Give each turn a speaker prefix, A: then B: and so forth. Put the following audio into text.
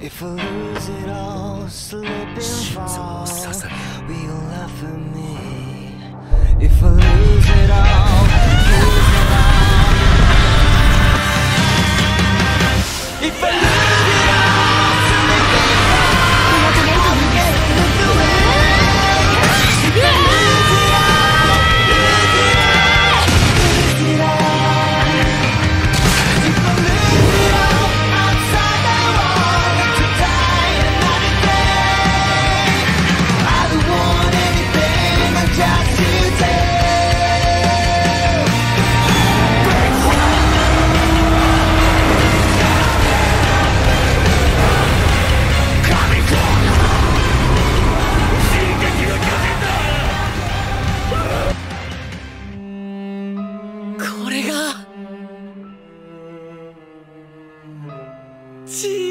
A: If I lose it all, slip and fall, will you laugh at me? If I
B: しい